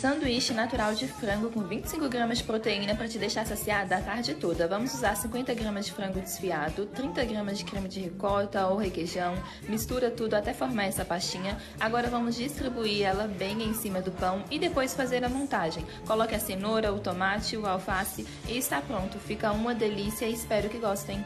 Sanduíche natural de frango com 25 gramas de proteína para te deixar saciada a tarde toda. Vamos usar 50 gramas de frango desfiado, 30 gramas de creme de ricota ou requeijão. Mistura tudo até formar essa pastinha. Agora vamos distribuir ela bem em cima do pão e depois fazer a montagem. Coloque a cenoura, o tomate, o alface e está pronto. Fica uma delícia e espero que gostem.